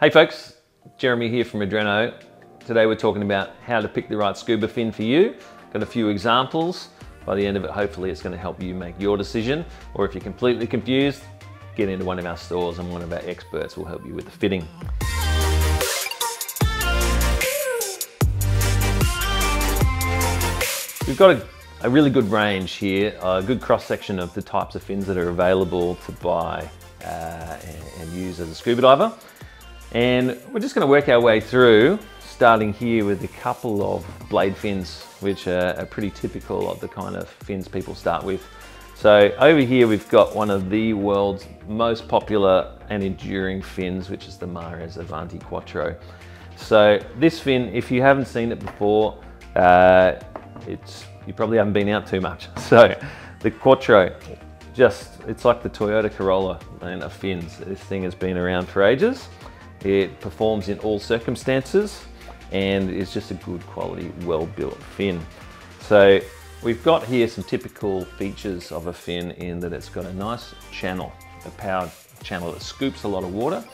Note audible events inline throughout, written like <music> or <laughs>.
Hey folks, Jeremy here from Adreno. Today we're talking about how to pick the right scuba fin for you. Got a few examples. By the end of it, hopefully it's going to help you make your decision. Or if you're completely confused, get into one of our stores and one of our experts will help you with the fitting. We've got a, a really good range here, a good cross section of the types of fins that are available to buy uh, and, and use as a scuba diver. And we're just going to work our way through, starting here with a couple of blade fins, which are, pretty typical of the kind of fins people start with. So over here we've got one of the world's most popular and enduring fins, which is the Mares Avanti Quattro. So this fin, if you haven't seen it before, uh, it's you probably haven't been out too much. <laughs> So the Quattro, just it's like the Toyota Corolla and of fins. This thing has been around for ages. It performs in all circumstances and is just a good quality, well-built fin. So we've got here some typical features of a fin in that it's got a nice channel, a powered channel that scoops a lot of water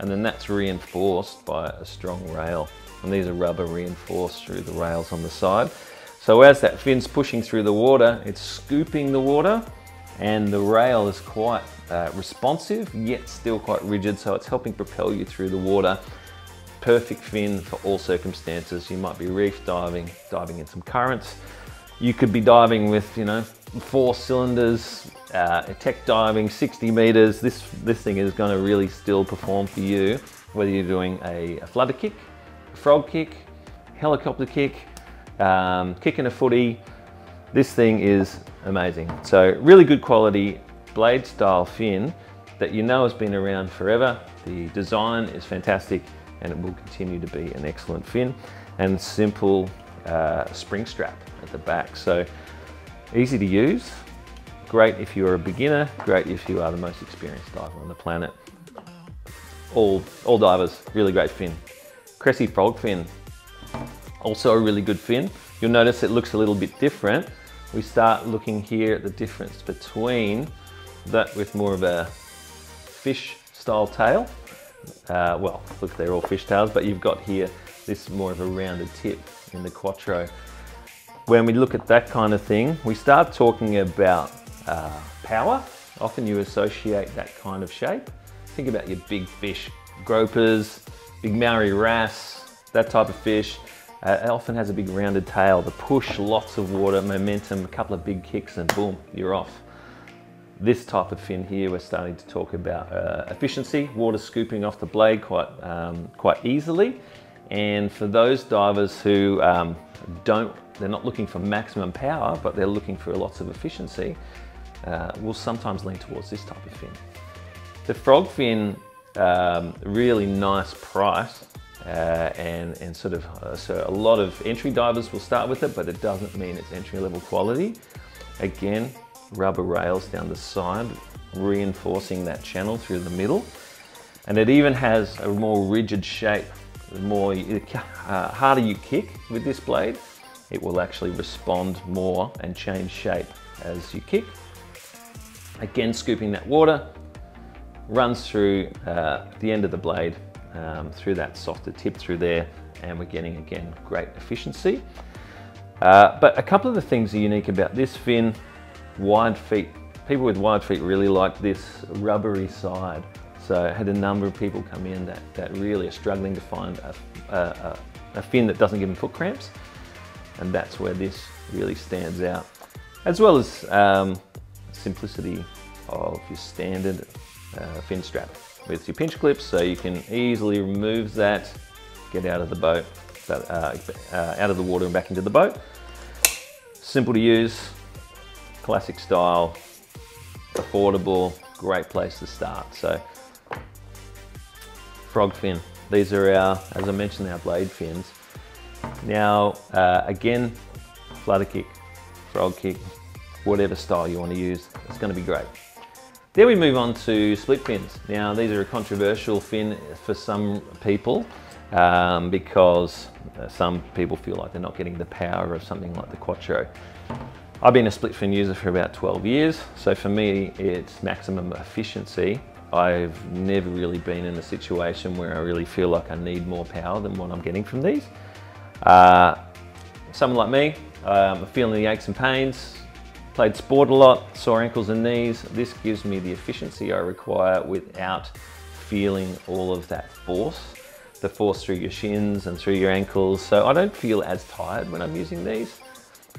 and then that's reinforced by a strong rail. And these are rubber reinforced through the rails on the side. So as that fin's pushing through the water, it's scooping the water and the rail is quite uh, responsive, yet still quite rigid, so it's helping propel you through the water. Perfect fin for all circumstances. You might be reef diving, diving in some currents. You could be diving with, you know, four cylinders, uh, tech diving, 60 meters. This, this thing is gonna really still perform for you, whether you're doing a, a flutter kick, frog kick, helicopter kick, um, kicking a footy. This thing is amazing. So really good quality blade style fin that you know has been around forever. The design is fantastic and it will continue to be an excellent fin and simple uh, spring strap at the back. So easy to use, great if you're a beginner, great if you are the most experienced diver on the planet. All, all divers, really great fin. Cressi frog fin, also a really good fin. You'll notice it looks a little bit different. We start looking here at the difference between that with more of a fish style tail. Uh, well, look, they're all fish tails, but you've got here this more of a rounded tip in the Quattro. When we look at that kind of thing, we start talking about uh, power. Often you associate that kind of shape. Think about your big fish, gropers, big Maori wrasse, that type of fish. Uh, it often has a big rounded tail to push lots of water, momentum, a couple of big kicks and boom, you're off. This type of fin here, we're starting to talk about uh, efficiency, water scooping off the blade quite, um, quite easily. And for those divers who um, don't, they're not looking for maximum power, but they're looking for lots of efficiency, uh, we'll sometimes lean towards this type of fin. The frog fin, um, really nice price uh, and, and sort of, uh, so a lot of entry divers will start with it, but it doesn't mean it's entry level quality. Again, rubber rails down the side, reinforcing that channel through the middle. And it even has a more rigid shape. The more, <laughs> uh, harder you kick with this blade, it will actually respond more and change shape as you kick. Again, scooping that water, runs through uh, the end of the blade um, through that softer tip through there and we're getting again great efficiency. Uh, but a couple of the things are unique about this fin, wide feet. People with wide feet really like this rubbery side. So I had a number of people come in that, that really are struggling to find a, a, a fin that doesn't give them foot cramps. And that's where this really stands out. As well as um, simplicity of your standard uh, fin strap with your pinch clips so you can easily remove that, get out of the boat, uh, uh, out of the water and back into the boat. Simple to use, classic style, affordable, great place to start. So, frog fin. These are our, as I mentioned, our blade fins. Now, uh, again, flutter kick, frog kick, whatever style you want to use, it's going to be great. Then we move on to split fins. Now these are a controversial fin for some people um, because uh, some people feel like they're not getting the power of something like the Quattro. I've been a split fin user for about 12 years, so for me it's maximum efficiency I've never really been in a situation where I really feel like I need more power than what I'm getting from these. Uh, someone like me, um, feeling the aches and pains, played sport a lot, sore ankles and knees. This gives me the efficiency I require without feeling all of that force, the force through your shins and through your ankles. So I don't feel as tired when I'm using these.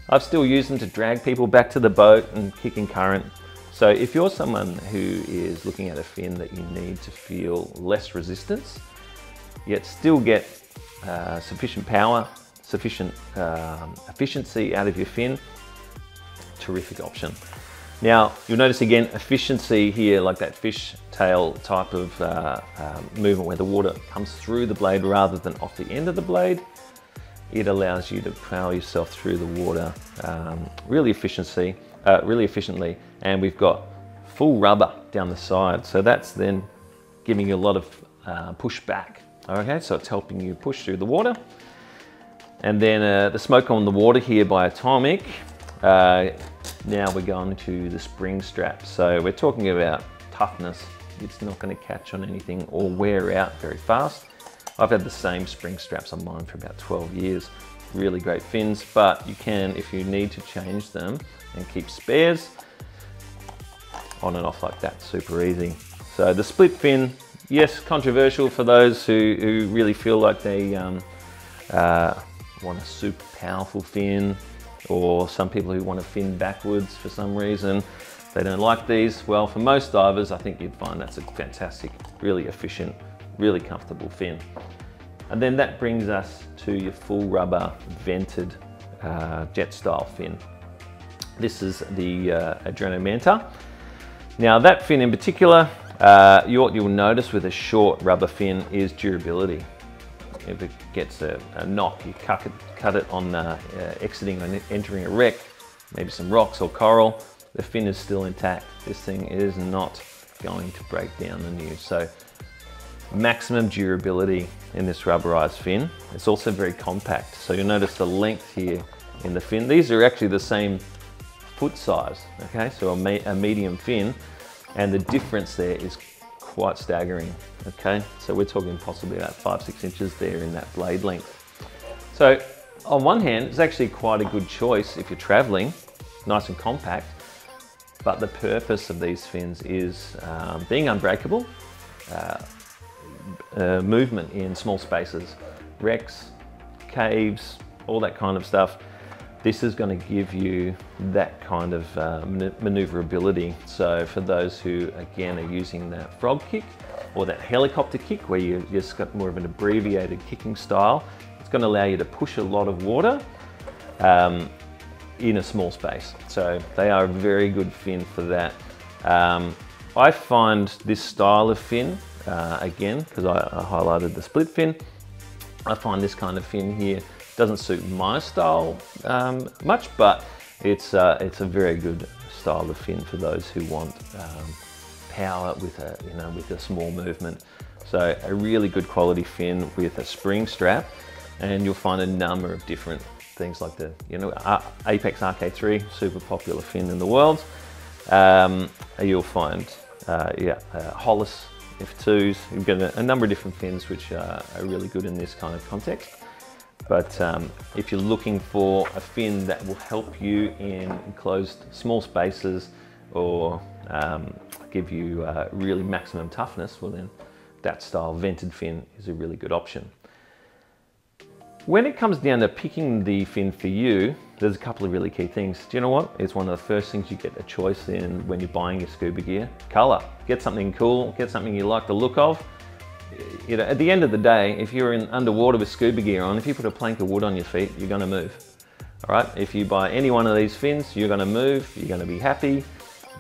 I've still used them to drag people back to the boat and kicking current. So if you're someone who is looking at a fin that you need to feel less resistance, yet still get uh, sufficient power, sufficient um, efficiency out of your fin, terrific option. Now, you'll notice again, efficiency here, like that fish tail type of uh, um, movement where the water comes through the blade rather than off the end of the blade. It allows you to power yourself through the water um, really efficiency, uh, really efficiently. And we've got full rubber down the side. So that's then giving you a lot of uh, push back. Okay, so it's helping you push through the water. And then uh, the smoke on the water here by Atomic. Uh, now we're going to the spring strap. So we're talking about toughness. It's not going to catch on anything or wear out very fast. I've had the same spring straps on mine for about 12 years. Really great fins, but you can, if you need to change them and keep spares, on and off like that, super easy. So the split fin, yes, controversial for those who, who really feel like they um, uh, want a super powerful fin, or some people who want to fin backwards for some reason. They don't like these. Well, for most divers, I think you'd find that's a fantastic, really efficient, really comfortable fin. And then that brings us to your full rubber vented uh, jet style fin. This is the uh. Now that fin in particular, uh, what you'll notice with a short rubber fin is durability if it gets a, a knock, you cut it, cut it on uh, uh, exiting and entering a wreck, maybe some rocks or coral, the fin is still intact. This thing is not going to break down the news. So maximum durability in this rubberized fin. It's also very compact. So you'll notice the length here in the fin. These are actually the same foot size, okay? So a, me a medium fin, and the difference there is quite staggering, okay? So we're talking possibly about five, six inches there in that blade length. So on one hand, it's actually quite a good choice if you're traveling, nice and compact, but the purpose of these fins is um, being unbreakable, uh, uh, movement in small spaces, wrecks, caves, all that kind of stuff. This is going to give you that kind of uh, maneuverability. So for those who, again, are using that frog kick or that helicopter kick where you just got more of an abbreviated kicking style, it's going to allow you to push a lot of water um, in a small space. So they are a very good fin for that. Um, I find this style of fin, uh, again, because I, I highlighted the split fin, I find this kind of fin here doesn't suit my style um, much, but it's, uh, it's a very good style of fin for those who want um, power with a, you know, with a small movement. So a really good quality fin with a spring strap and you'll find a number of different things like the you know Apeks RK3, super popular fin in the world. Um, you'll find uh, yeah uh, Hollis F2s. You've got a, a, number of different fins which are really good in this kind of context. But um, if you're looking for a fin that will help you in enclosed small spaces or um, give you uh, really maximum toughness, well then that style vented fin is a really good option. When it comes down to picking the fin for you, there's a couple of really key things. Do you know what? It's one of the first things you get a choice in when you're buying your scuba gear. Color. Get something cool, get something you like the look of, you know, at the end of the day, if you're in underwater with scuba gear on, if you put a plank of wood on your feet, you're gonna move. All right, if you buy any one of these fins, you're gonna move, you're gonna be happy,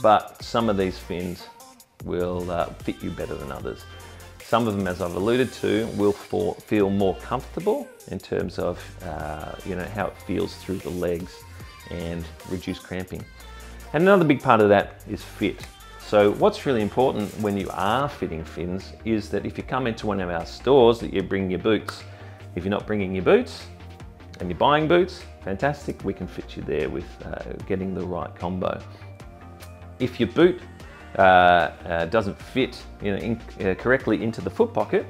but some of these fins will uh, fit you better than others. Some of them, as I've alluded to, will feel more comfortable in terms of uh, you know how it feels through the legs and reduce cramping. And another big part of that is fit. So what's really important when you are fitting fins is that if you come into one of our stores that you bring your boots. If you're not bringing your boots and you're buying boots, fantastic, we can fit you there with uh, getting the right combo. If your boot uh, uh, doesn't fit you know, in, uh, correctly into the foot pocket,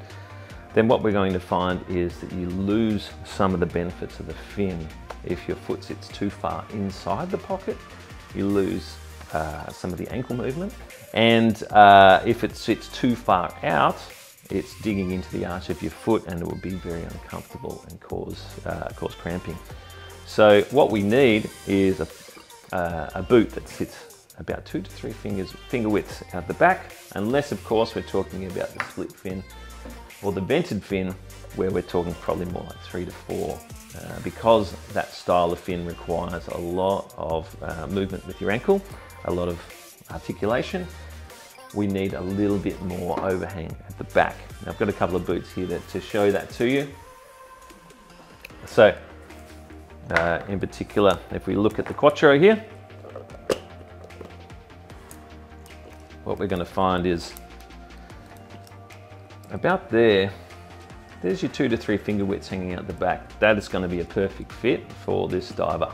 then what we're going to find is that you lose some of the benefits of the fin. If your foot sits too far inside the pocket, you lose uh, some of the ankle movement. And uh, if it sits too far out, it's digging into the arch of your foot and it will be very uncomfortable and cause, uh, cause cramping. So what we need is a, uh, a boot that sits about two to three fingers, finger widths out the back, unless of course we're talking about the split fin or the vented fin where we're talking probably more like three to four uh, because that style of fin requires a lot of uh, movement with your ankle, a lot of articulation, we need a little bit more overhang at the back. Now I've got a couple of boots here to, to show that to you. So, uh, in particular, if we look at the Quattro here, what we're going to find is about there, there's your two to three finger widths hanging out the back. That is going to be a perfect fit for this diver.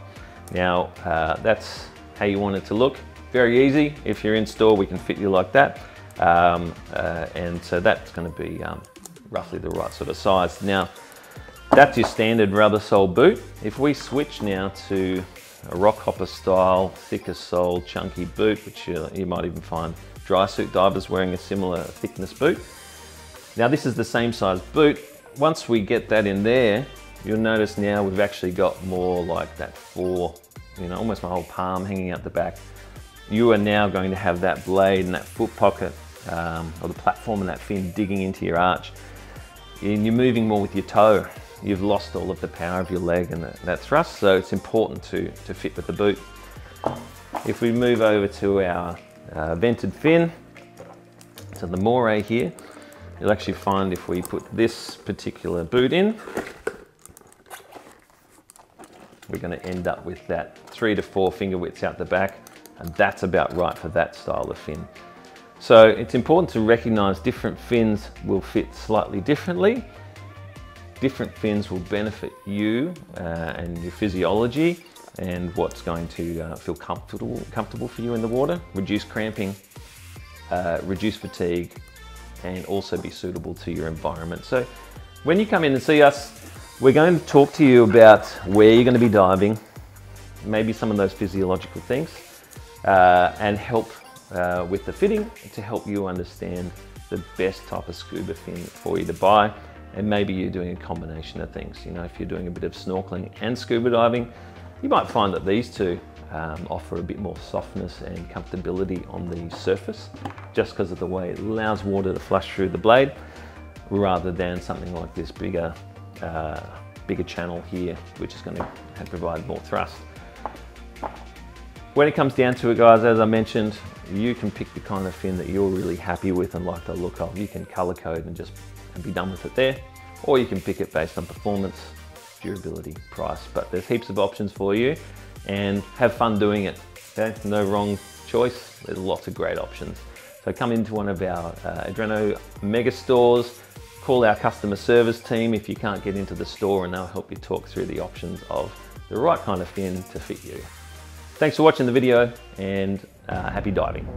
Now, uh, that's how you want it to look. Very easy. If you're in store, we can fit you like that. Um, uh, and so that's going to be um, roughly the right sort of size. Now, that's your standard rubber sole boot. If we switch now to a Rockhopper style, thicker sole, chunky boot, which you, you might even find dry suit divers wearing a similar thickness boot. Now this is the same size boot. Once we get that in there, you'll notice now we've actually got more like that four, you know, almost my whole palm hanging out the back you are now going to have that blade and that foot pocket um, or the platform and that fin digging into your arch. And you're moving more with your toe. You've lost all of the power of your leg and that, that thrust, so it's important to, to fit with the boot. If we move over to our uh, vented fin, so the moray here, you'll actually find if we put this particular boot in, we're going to end up with that three to four finger widths out the back and that's about right for that style of fin. So it's important to recognize different fins will fit slightly differently. Different fins will benefit you uh, and your physiology and what's going to uh, feel comfortable, comfortable for you in the water, reduce cramping, uh, reduce fatigue, and also be suitable to your environment. So when you come in and see us, we're going to talk to you about where you're going to be diving, maybe some of those physiological things, uh, and help uh, with the fitting to help you understand the best type of scuba fin for you to buy. And maybe you're doing a combination of things. You know, if you're doing a bit of snorkeling and scuba diving, you might find that these two um, offer a bit more softness and comfortability on the surface just because of the way it allows water to flush through the blade rather than something like this bigger, uh, bigger channel here, which is going to provide more thrust. When it comes down to it guys, as I mentioned, you can pick the kind of fin that you're really happy with and like the look of. You can color code and just and be done with it there. Or you can pick it based on performance, durability, price. But there's heaps of options for you and have fun doing it. Okay, no wrong choice. There's lots of great options. So come into one of our uh, Adreno mega stores, call our customer service team if you can't get into the store and they'll help you talk through the options of the right kind of fin to fit you. Thanks for watching the video and uh, happy diving.